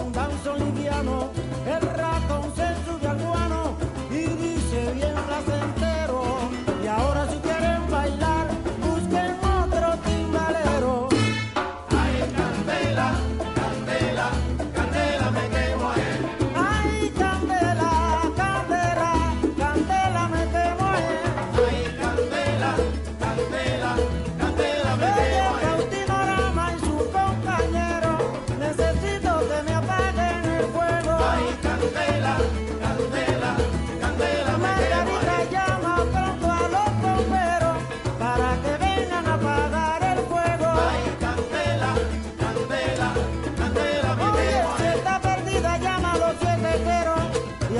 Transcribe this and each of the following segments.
un danzo liviano, el ratón se sube al guano y dice bien placentero. Y ahora si quieren bailar, busquen otro timbalero. Ay, candela, candela, candela me quemo él. Ay, candela, candela, candela me quemo él. Ay, candela, candela.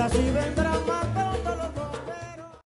así vendrán